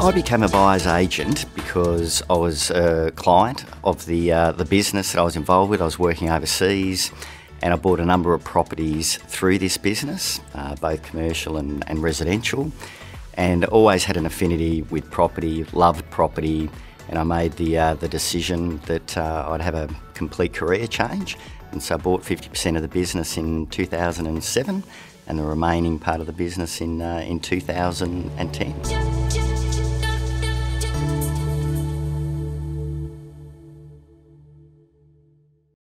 I became a buyer's agent because I was a client of the uh, the business that I was involved with. I was working overseas, and I bought a number of properties through this business, uh, both commercial and, and residential, and always had an affinity with property, loved property, and I made the uh, the decision that uh, I'd have a complete career change, and so I bought 50% of the business in 2007, and the remaining part of the business in uh, in 2010.